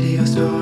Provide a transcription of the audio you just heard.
video store.